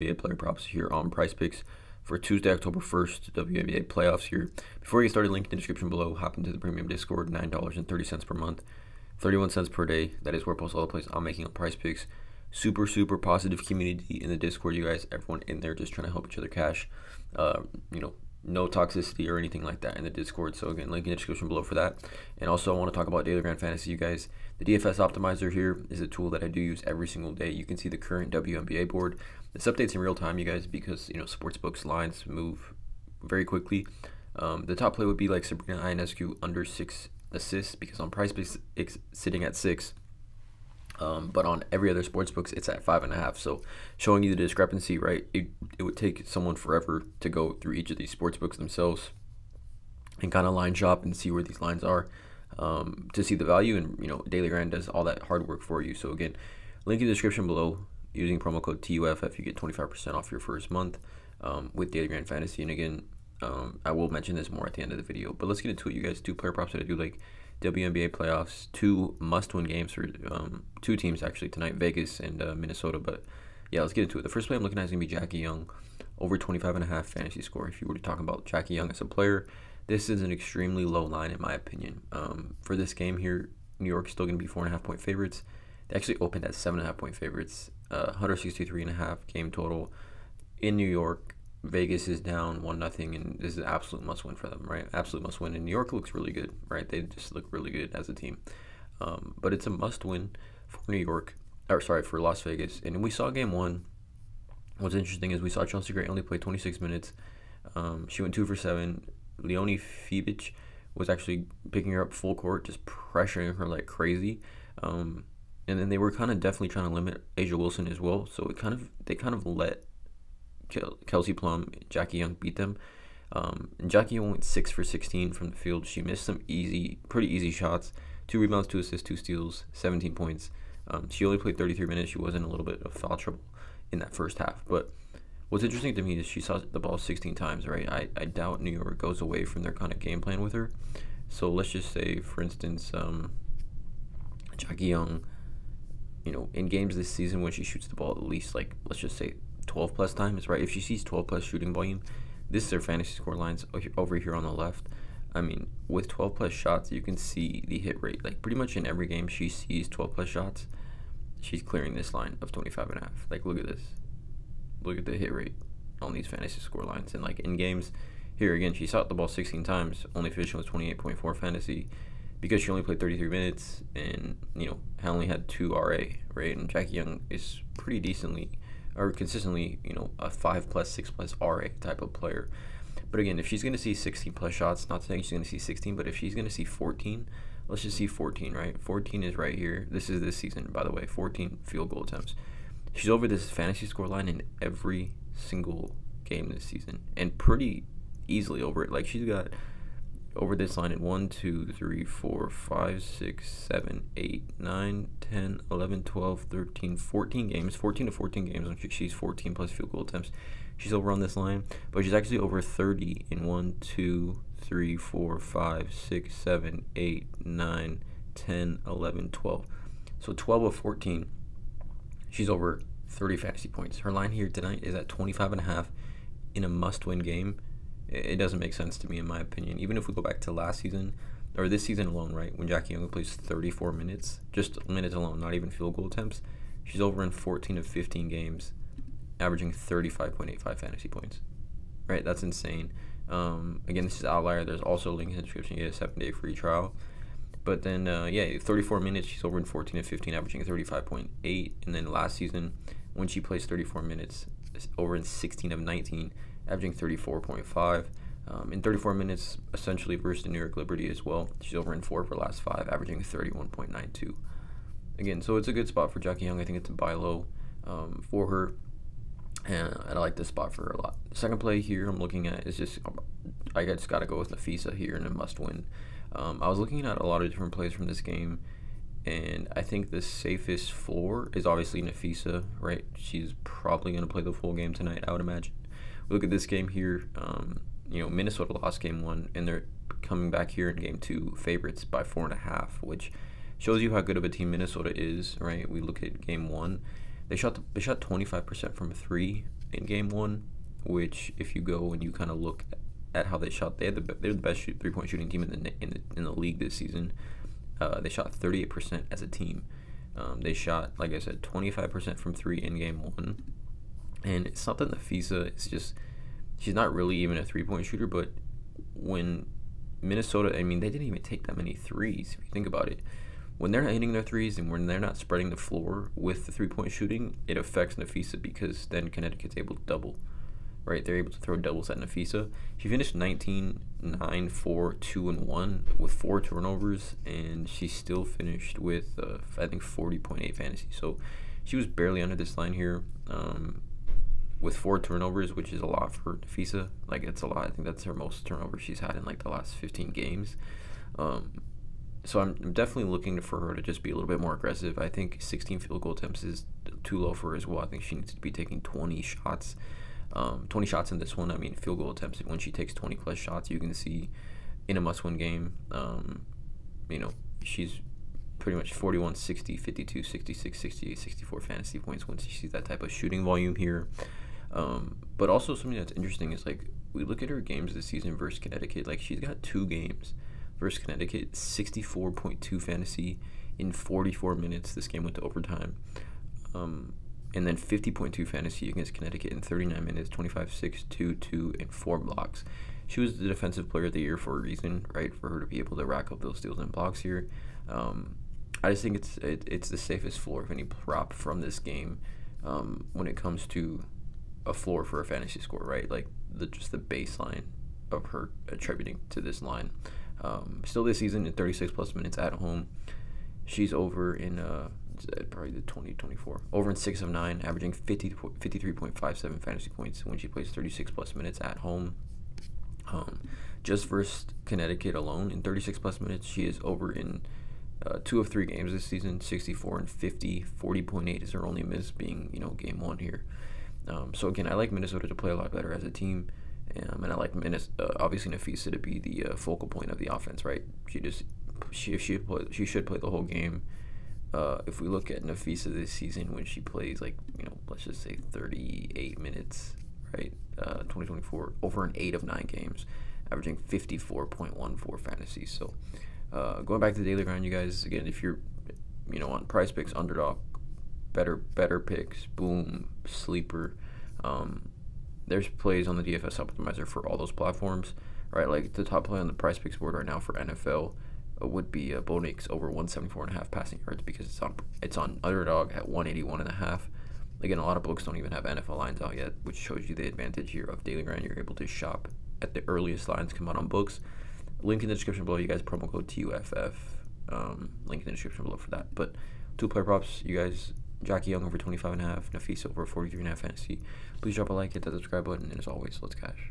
WNBA player props here on Prize Picks for Tuesday, October 1st, WNBA playoffs here. Before you get started, link in the description below. Hop into the premium Discord, $9.30 per month, 31 cents per day. That is where I post all the plays I'm making on Prize Picks. Super, super positive community in the Discord, you guys. Everyone in there just trying to help each other cash. Uh, you know, no toxicity or anything like that in the Discord. So again, link in the description below for that. And also, I want to talk about Daily Grind Fantasy, you guys. The DFS Optimizer here is a tool that I do use every single day. You can see the current WNBA board. This updates in real time, you guys, because you know sportsbooks lines move very quickly. Um, the top play would be like Sabrina Ionescu under six assists because on price it's sitting at six. Um, but on every other sports books, it's at five and a half. So showing you the discrepancy, right? It, it would take someone forever to go through each of these sports books themselves and kind of line shop and see where these lines are um, to see the value. And you know, Daily Grind does all that hard work for you. So again, link in the description below. Using promo code TUFF, you get 25% off your first month um, with Daily Grind Fantasy. And again, um, I will mention this more at the end of the video. But let's get into it, you guys. Two player props that I do like WNBA playoffs, two must-win games for um, two teams actually tonight, Vegas and uh, Minnesota. But yeah, let's get into it. The first play I'm looking at is gonna be Jackie Young, over 25 and a half fantasy score. If you were to talk about Jackie Young as a player, this is an extremely low line in my opinion. Um, for this game here, New York is still gonna be four and a half point favorites. They actually opened at seven and a half point favorites. Uh, 163 and a half game total in New York. Vegas is down one nothing, and this is an absolute must win for them, right? Absolute must win. And New York looks really good, right? They just look really good as a team. Um, but it's a must win for New York, or sorry, for Las Vegas. And we saw game one. What's interesting is we saw Chelsea Gray only play 26 minutes. Um, she went two for seven. Leonie Fiebich was actually picking her up full court, just pressuring her like crazy. Um, and then they were kind of definitely trying to limit A'ja Wilson as well. So it kind of they kind of let Kelsey Plum, Jackie Young beat them. Um, Jackie went six for 16 from the field. She missed some easy, pretty easy shots. Two rebounds, two assists, two steals, 17 points. Um, she only played 33 minutes. She was in a little bit of foul trouble in that first half. But what's interesting to me is she saw the ball 16 times, right? I, I doubt New York goes away from their kind of game plan with her. So let's just say, for instance, um, Jackie Young, you know, in games this season when she shoots the ball at least like, let's just say 12 plus times, right? If she sees 12 plus shooting volume, this is her fantasy score lines over here on the left. I mean, with 12 plus shots, you can see the hit rate. Like pretty much in every game she sees 12 plus shots, she's clearing this line of 25 and a half. Like look at this. Look at the hit rate on these fantasy score lines. And like in games, here again, she shot the ball 16 times, only finishing with 28.4 fantasy because she only played 33 minutes and, you know, only had two RA, right? And Jackie Young is pretty decently or consistently, you know, a five plus, six plus RA type of player. But again, if she's going to see 16 plus shots, not saying she's going to see 16, but if she's going to see 14, let's just see 14, right? 14 is right here. This is this season, by the way, 14 field goal attempts. She's over this fantasy score line in every single game this season and pretty easily over it. Like she's got over this line in 1, 2, 3, 4, 5, 6, 7, 8, 9, 10, 11, 12, 13, 14 games. 14 to 14 games she's 14 plus field goal attempts. She's over on this line, but she's actually over 30 in 1, 2, 3, 4, 5, 6, 7, 8, 9, 10, 11, 12. So 12 of 14, she's over 30 fantasy points. Her line here tonight is at 25 and a half in a must-win game it doesn't make sense to me, in my opinion. Even if we go back to last season or this season alone, right, when Jackie Young plays 34 minutes, just minutes alone, not even field goal attempts, she's over in 14 of 15 games, averaging 35.85 fantasy points. Right, that's insane. Um, again, this is outlier. There's also a link in the description. You get a seven day free trial. But then, uh, yeah, 34 minutes, she's over in 14 of 15, averaging 35.8. And then last season, when she plays 34 minutes, over in 16 of 19, averaging 34.5. Um, in 34 minutes, essentially versus the New York Liberty as well. She's over in four for last five, averaging 31.92. Again, so it's a good spot for Jackie Young. I think it's a buy low um, for her. And I like this spot for her a lot. The second play here I'm looking at is just, I just got to go with Napheesa here and a must win. Um, I was looking at a lot of different plays from this game, and I think the safest floor is obviously Napheesa, right? She's probably going to play the full game tonight, I would imagine look at this game here. Um, you know, Minnesota lost game one, and they're coming back here in game two, favorites by four and a half, which shows you how good of a team Minnesota is, right? We look at game one. They shot the, they shot 25% from three in game one, which if you go and you kind of look at how they shot, they had the they're the best three point shooting team in the in the, in the league this season. Uh, they shot 38% as a team. Um, they shot, like I said, 25% from three in game one. And it's not that Fisa is just, she's not really even a three point shooter, but when Minnesota, I mean, they didn't even take that many threes, if you think about it. When they're not hitting their threes and when they're not spreading the floor with the three point shooting, it affects Napheesa because then Connecticut's able to double right? They're able to throw doubles at Napheesa. She finished 19, 9, 4, 2, and 1 with four turnovers, and she still finished with, uh, I think, 40.8 fantasy. So she was barely under this line here um, with four turnovers, which is a lot for Napheesa. Like, it's a lot. I think that's her most turnovers she's had in, like, the last 15 games. Um, so I'm, I'm definitely looking for her to just be a little bit more aggressive. I think 16 field goal attempts is too low for her as well. I think she needs to be taking 20 shots um, 20 shots in this one. I mean, field goal attempts. When she takes 20 plus shots, you can see in a must-win game. Um, you know, she's pretty much 41, 60, 52, 66, 68, 64 fantasy points when she sees that type of shooting volume here. Um, but also something that's interesting is like we look at her games this season versus Connecticut. Like she's got two games versus Connecticut, 64.2 fantasy in 44 minutes. This game went to overtime. Um, and then 50.2 fantasy against Connecticut in 39 minutes, 25, 6, 2, 2, and 4 blocks. She was the defensive player of the year for a reason, right? For her to be able to rack up those steals and blocks here. Um, I just think it's it, it's the safest floor of any prop from this game um, when it comes to a floor for a fantasy score, right? Like the just the baseline of her attributing to this line. Um, still this season in 36 plus minutes at home, she's over in uh, probably the 2024. Over in six of nine, averaging 50, 53.57 fantasy points when she plays 36 plus minutes at home. Um, just versus Connecticut alone in 36 plus minutes, she is over in uh, two of three games this season 64 and 50. 40.8 is her only miss, being, you know, game one here. Um, so again, I like Minnesota to play a lot better as a team. Um, and I like Minnesota, uh, obviously Napheesa to be the uh, focal point of the offense, right? She just she she play, she should play the whole game uh, if we look at Napheesa this season when she plays like you know let's just say 38 minutes right uh, 2024 over an eight of nine games averaging 54.14 fantasy so uh, going back to the daily grind you guys again if you're you know on Prize Picks underdog better Betr Picks boom sleeper um, there's plays on the dfs optimizer for all those platforms right like the top play on the Prize Picks board right now for nfl would be uh, Bo Nix over 174 and a half passing yards because it's on it's on underdog at 181 and a half. Again, a lot of books don't even have NFL lines out yet, which shows you the advantage here of daily grind. You're able to shop at the earliest lines come out on books. Link in the description below. You guys promo code TUFF. Um, link in the description below for that. But two player props, you guys. Jackie Young over 25 and a half, Napheesa over 43 and a half fantasy. Please drop a like, hit that subscribe button, and as always, let's cash.